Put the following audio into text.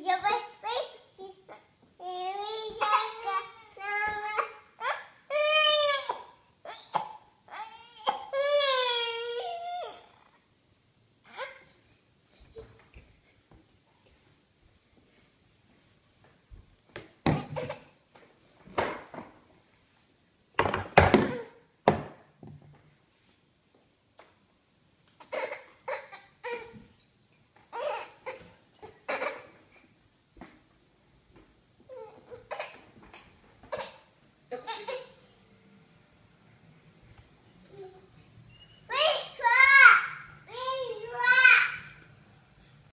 video.